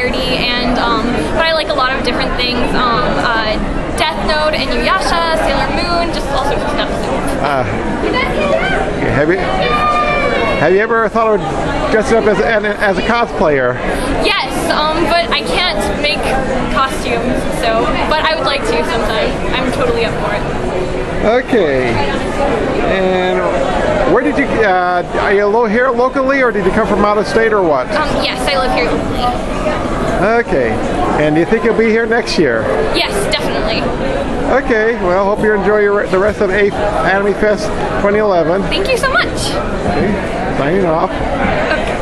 entirety, and um, but I like a lot of different things. Um, uh, Death Note and Inuyasha, Sailor Moon, just all sorts of stuff. Uh, have you have you ever thought of dressing up as as a cosplayer? Yes, um, but I can't make costumes, so but I would like to sometime. I'm totally up for it. Okay. And where did you? Uh, are you here locally, or did you come from out of state, or what? Um, yes, I live here locally. Okay. And do you think you'll be here next year? Yes, definitely. Okay. Well, hope you enjoy your, the rest of 8th Anime Fest 2011. Thank you so much. Okay. Signing off. Okay.